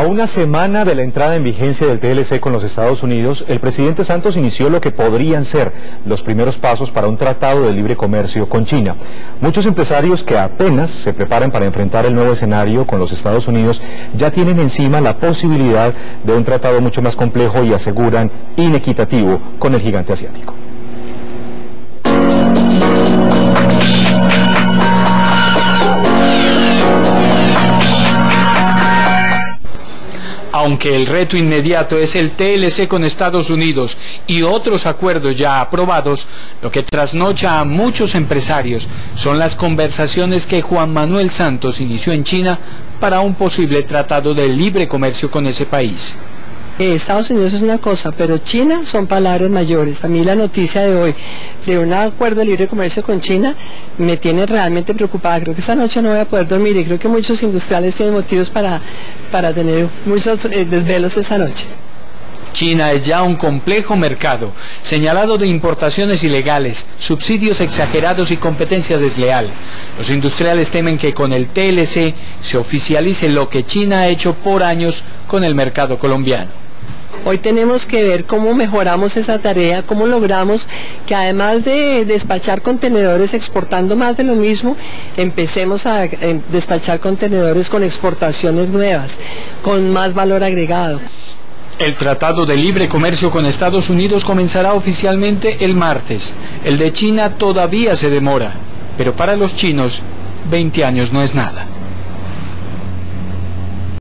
A una semana de la entrada en vigencia del TLC con los Estados Unidos, el presidente Santos inició lo que podrían ser los primeros pasos para un tratado de libre comercio con China. Muchos empresarios que apenas se preparan para enfrentar el nuevo escenario con los Estados Unidos ya tienen encima la posibilidad de un tratado mucho más complejo y aseguran inequitativo con el gigante asiático. Aunque el reto inmediato es el TLC con Estados Unidos y otros acuerdos ya aprobados, lo que trasnocha a muchos empresarios son las conversaciones que Juan Manuel Santos inició en China para un posible tratado de libre comercio con ese país. Estados Unidos es una cosa, pero China son palabras mayores. A mí la noticia de hoy de un acuerdo de libre comercio con China me tiene realmente preocupada. Creo que esta noche no voy a poder dormir y creo que muchos industriales tienen motivos para, para tener muchos eh, desvelos esta noche. China es ya un complejo mercado, señalado de importaciones ilegales, subsidios exagerados y competencia desleal. Los industriales temen que con el TLC se oficialice lo que China ha hecho por años con el mercado colombiano. Hoy tenemos que ver cómo mejoramos esa tarea, cómo logramos que además de despachar contenedores exportando más de lo mismo, empecemos a eh, despachar contenedores con exportaciones nuevas, con más valor agregado. El Tratado de Libre Comercio con Estados Unidos comenzará oficialmente el martes. El de China todavía se demora, pero para los chinos 20 años no es nada.